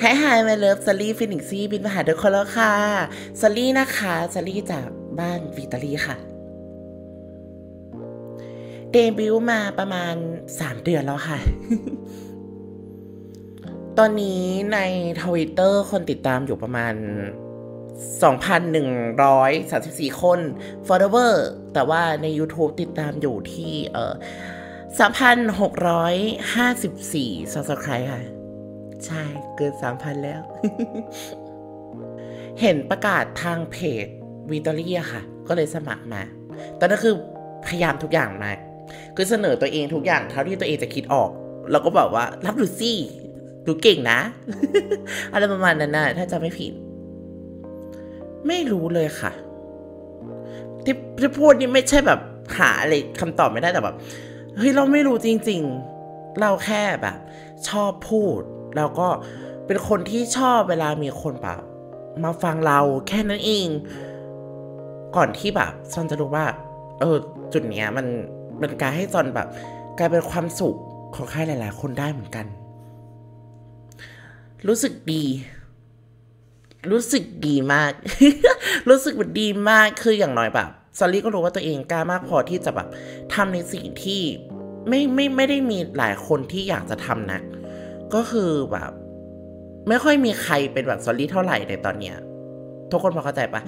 Hi Hi my love ซอลลี่ฟินิกซี่บินมาหาทุกคนแล้วค่ะซอลลี่นะคะซอลลี่จากบ้าน Vtory ค่ะ เดบิวต์มาประมาณ 3 เดือนแล้วค่ะ ตอนนี้ในทวิตเตอร์คนติดตามอยู่ประมาณ 2,134 คน follower แต่ว่าใน YouTube ติดตามอยู่ที่เอ่อ3,654 subscribe ค่ะ ใช่เกิน3,000แล้ว เห็นประกาศทางเพจวิตอรี่อะค่ะ ก็เลยสมัครมา ตอนนั้นคือพยายามทุกอย่างมาคือเสนอตัวเองทุกอย่างเท่าที่ตัวเองจะคิดออก แล้วก็บอกว่า รับดูสิดูเก่งนะ อะไรประมาณนั้นนะถ้าจะไม่ผิด ไม่รู้เลยค่ะ ที่ที่พูดนี่ไม่ใช่แบบหาอะไรคำตอบไม่ได้แต่แบบ เฮ้ย เราไม่รู้จริง ๆ เราแค่แบบ ชอบพูด แล้วก็เป็นคนที่ชอบเวลามีคนแบบมาฟังเราแค่นั้นเอง ก่อนที่แบบซอนจะรู้ว่า เออ จุดเนี้ยมันเป็นการให้ซอนแบบ กลายเป็นความสุขของใครหลาย ๆ คนได้เหมือนกัน รู้สึกดี รู้สึกดีมาก รู้สึกดีมากคืออย่างน้อยแบบซอรี่ก็รู้ว่าตัวเองกล้ามากพอที่จะแบบทำในสิ่งที่ไม่ไม่ไม่ได้มีหลายคนที่อยากจะทำนะก็ ก็คือแบบ ไม่ค่อยมีใครเป็นแบบซอรี่เท่าไหร่ในตอนเนี้ย ทุกคนพอเข้าใจปะ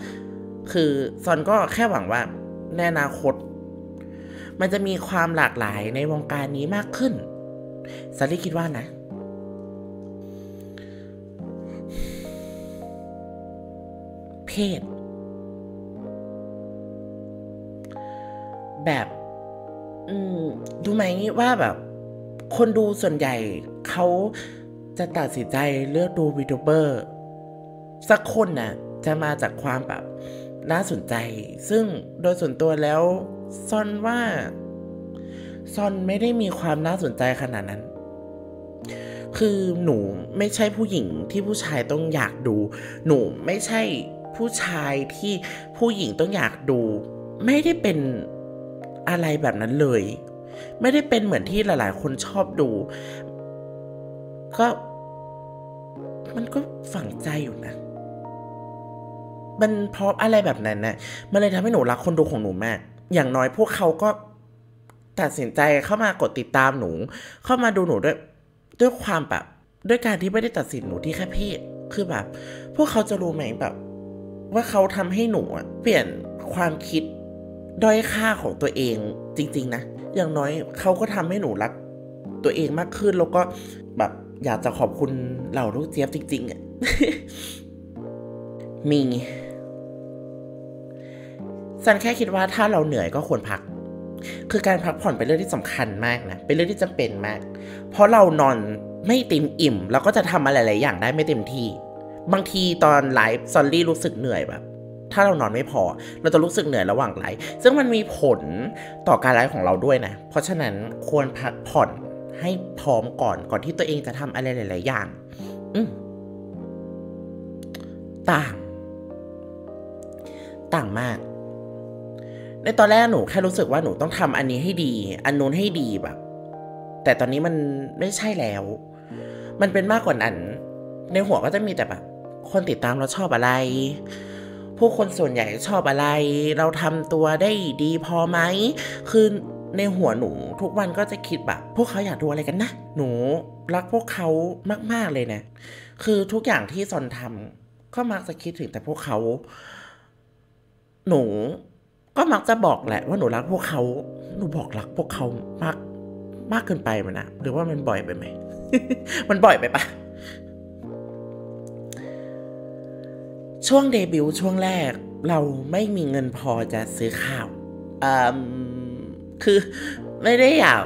คือซอนก็แค่หวังว่าในอนาคต มันจะมีความหลากหลายในวงการนี้มากขึ้นซอรี่คิดว่านะเพศ แบบ อืมดูไหมว่าแบบ คนดูส่วนใหญ่เขาจะตัดสินใจเลือกดูวีทูเบอร์สักคนน่ะจะมาจากความแบบน่าสนใจ ซึ่งโดยส่วนตัวแล้วซอนว่าซอนไม่ได้มีความน่าสนใจขนาดนั้น คือหนูไม่ใช่ผู้หญิงที่ผู้ชายต้องอยากดู หนูไม่ใช่ผู้ชายที่ผู้หญิงต้องอยากดู ไม่ได้เป็นอะไรแบบนั้นเลย ไม่ได้เป็นเหมือนที่หลายๆ คนชอบดู ก็มันก็ฝังใจอยู่นะ มันเพราะอะไรแบบนั้นนะมันเลยทำให้หนูรักคนดูของหนูมาก อย่างน้อยพวกเขาก็ตัดสินใจเข้ามากดติดตามหนู เข้ามาดูหนูด้วยด้วยความแบบ ด้วยการที่ไม่ได้ตัดสินหนูที่แค่เพศคือแบบ พวกเขาจะรู้ไหมแบบ ว่าเขาทำให้หนูเปลี่ยนความคิดด้อยค่าของตัวเองจริง ๆ นะ อย่างน้อยเขาก็ทำให้หนูรักตัวเองมากขึ้นแล้วก็แบบอยากจะขอบคุณเหล่าลูกเจี๊ยบจริง ๆอะมีซันแค่คิดว่าถ้าเราเหนื่อยก็ควรพัก คือการพักผ่อนเป็นเรื่องที่สำคัญมากนะ เป็นเรื่องที่จำเป็นมาก เพราะเรานอนไม่เต็มอิ่ม เราก็จะทำอะไรหลายอย่างได้ไม่เต็มที่ บางทีตอนไลฟ์ซอนลี่รู้สึกเหนื่อยแบบ ถ้าเรานอนไม่พอ เราจะรู้สึกเหนื่อยระหว่างไลฟ์ซึ่งมันมีผลต่อการไลฟ์ของเราด้วยนะ เพราะฉะนั้นควรพักผ่อนให้พร้อมก่อนก่อนที่ตัวเองจะทำอะไรหลาย ๆ อย่างต่าง ต่างมาก ในตอนแรกหนูแค่รู้สึกว่าหนูต้องทำอันนี้ให้ดี อันนู้นให้ดีแบบ แต่ตอนนี้มันไม่ใช่แล้ว มันเป็นมากกว่านั้น ในหัวก็จะมีแต่แบบคนติดตามเราชอบอะไร ผู้คนส่วนใหญ่ชอบอะไร เราทำตัวได้ดีพอไหม คือในหัวหนูทุกวันก็จะคิดแบบ พวกเขาอยากดูอะไรกันนะ หนูรักพวกเขามาก ๆ เลยนะ คือทุกอย่างที่ซอนทำก็มักจะคิดถึงแต่พวกเขา หนูก็มักจะบอกแหละว่าหนูรักพวกเขา หนูบอกรักพวกเขามากมากเกินไปไหมนะหรือว่ามันบ่อยไปไหม มันบ่อยไปปะ ช่วงเดบิวต์ช่วงแรกเราไม่มีเงินพอจะซื้อข้าวอืมคือไม่ได้อยาก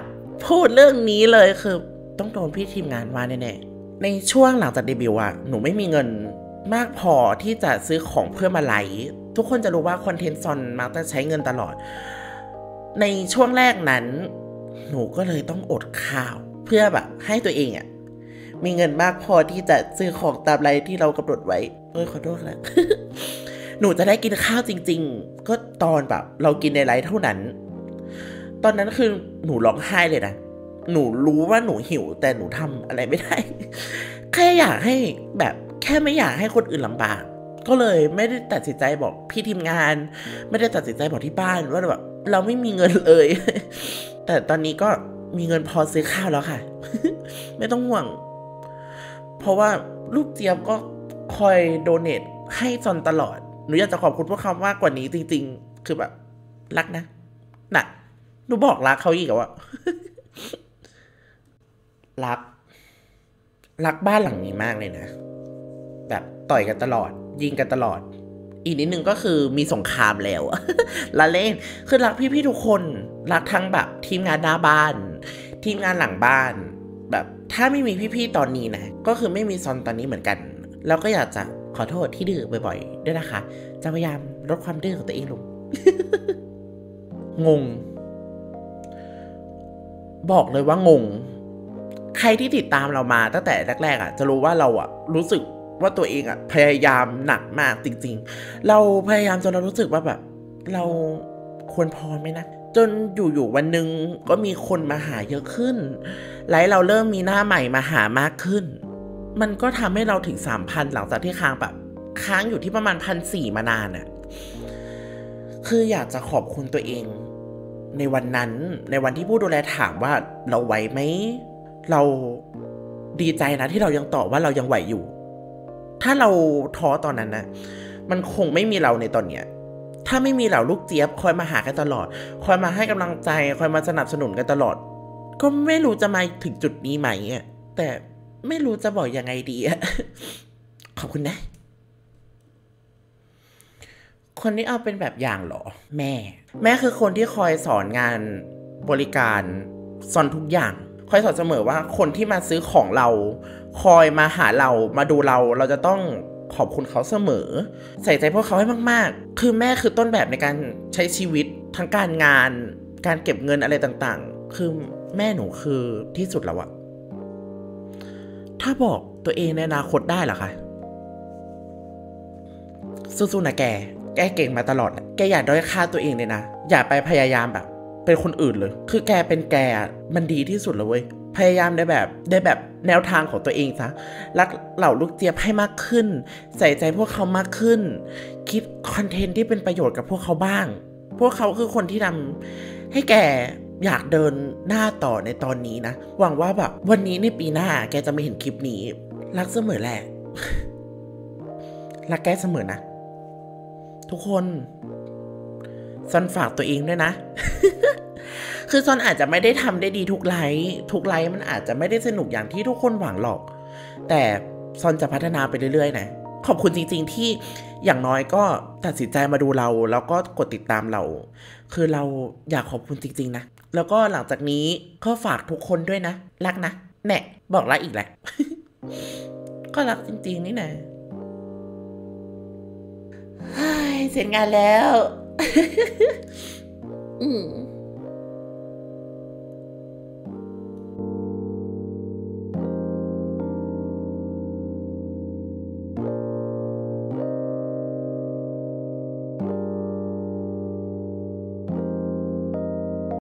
พูดเรื่องนี้เลยคือต้องโดนพี่ทีมงานว่าแน่ๆ ในช่วงหลังจากเดบิวต์อะหนูไม่มีเงินมากพอที่จะซื้อของเพื่อมาไลฟ์ทุกคนจะรู้ว่าคอนเทนต์ซอนมักจะใช้เงินตลอด ในช่วงแรกนั้น หนูก็เลยต้องอดข้าว เพื่อแบบให้ตัวเองอะ มีเงินมากพอที่จะซื้อของตามไลฟ์ที่เรากำหนดไว้เอ้ยขอโทษนะหนูจะได้กินข้าวจริง ๆ ก็ตอนแบบ เรากินในไลฟ์เท่านั้น ตอนนั้นคือหนูร้องไห้เลยนะหนูรู้ว่าหนูหิว แต่หนูทำอะไรไม่ได้ แค่อยากให้แบบแค่ไม่อยากให้คนอื่นลำบาก ก็เลยไม่ได้ตัดสินใจบอกพี่ทีมงาน ไม่ได้ตัดสินใจบอกที่บ้านว่าแบบเราไม่มีเงินเลย แต่ตอนนี้ก็มีเงินพอซื้อข้าวแล้วค่ะ ไม่ต้องห่วง เพราะว่าลูกเจี๊ยบก็คอยโดเนทให้จนตลอด หนูอยากจะขอบคุณพวกเขามากกว่านี้จริง ๆ คือแบบ รักนะน่ะหนูบอกรักเขาอีกว่ารัก รักบ้านหลังนี้มากเลยนะ แบบต่อยกันตลอด ยิงกันตลอด อีกนิดนึงก็คือมีสงครามแล้วละเล่น คือรักพี่ๆทุกคน รักทั้งแบบ ทีมงานหน้าบ้าน ทีมงานหลังบ้าน แบบถ้าไม่มีพี่ๆตอนนี้นะ ก็คือไม่มีซอนตอนนี้เหมือนกัน แล้วก็อยากจะขอโทษที่ดื้อบ่อยๆ ด้วยนะคะ จะพยายามลดความดื้อของตัวเองลง งง บอกเลยว่างง ใครที่ติดตามเรามาตั้งแต่แรกๆอะ จะรู้ว่าเราอะ รู้สึกว่าตัวเองอะ พยายามหนักมากจริง ๆ เราพยายามจนเรารู้สึกว่าแบบ เราควรพอไหมนะ จนอยู่ๆวันหนึ่งก็มีคนมาหาเยอะขึ้น ไลฟ์เราเริ่มมีหน้าใหม่มาหามากขึ้น มันก็ทำให้เราถึงสามพันหลังจากที่ค้างแบบค้างอยู่ที่ประมาณพันสี่มานานอะคืออยากจะขอบคุณตัวเอง ในวันนั้นในวันที่ผู้ดูแลถามว่าเราไหวไหม เราดีใจนะที่เรายังตอบว่าเรายังไหวอยู่ ถ้าเราท้อตอนนั้นนะมันคงไม่มีเราในตอนเนี้ย ถ้าไม่มีเหล่าลูกเจี๊ยบคอยมาหากันตลอด คอยมาให้กำลังใจ คอยมาสนับสนุนกันตลอด ก็ไม่รู้จะมาถึงจุดนี้ไหมอะแต่ไม่รู้จะบอกยังไงดีอะขอบคุณนะ คนที่เอาเป็นแบบอย่างหรอ แม่ แม่คือคนที่คอยสอนงานบริการสอนทุกอย่าง คอยสอนเสมอว่าคนที่มาซื้อของเรา คอยมาหาเรามาดูเราเราจะต้อง ขอบคุณเขาเสมอ ใส่ใจพวกเขาให้มาก ๆ คือแม่คือต้นแบบในการใช้ชีวิตทั้งการงาน การเก็บเงินอะไรต่างๆ คือแม่หนูคือที่สุดแล้วอะถ้าบอกตัวเองในอนาคตได้หรอคะสู้ๆนะแก แกเก่งมาตลอด แกอย่าด้อยค่าตัวเองเลยนะ อย่าไปพยายามแบบ เป็นคนอื่นเลย คือแกเป็นแกมันดีที่สุดเลยเว้ย พยายามได้แบบได้แบบ แนวทางของตัวเองซะรักเหล่าลูกเจี๊ยบให้มากขึ้น ใส่ใจพวกเขามากขึ้น คิดคอนเทนต์ที่เป็นประโยชน์กับพวกเขาบ้าง พวกเขาคือคนที่ทำให้แกอยากเดินหน้าต่อในตอนนี้นะ หวังว่าแบบวันนี้ในปีหน้าแกจะไม่เห็นคลิปนี้ รักเสมอแหละ รักแกเสมอนะ ทุกคนซอนฝากตัวเองด้วยนะ คือซอนอาจจะไม่ได้ทำได้ดีทุกไลฟ์ทุกไลฟ์มันอาจจะไม่ได้สนุกอย่างที่ทุกคนหวังหรอก แต่ซอนจะพัฒนาไปเรื่อยๆนะขอบคุณจริง ๆ ที่อย่างน้อยก็ตัดสินใจมาดูเรา แล้วก็กดติดตามเรา คือเราอยากขอบคุณจริง ๆ นะ แล้วก็หลังจากนี้ก็ฝากทุกคนด้วยนะ รักนะแน่บอกรักอีกแหละ ก็รักจริง ๆ นี่นะเฮ้ยเสร็จงานแล้ว อืม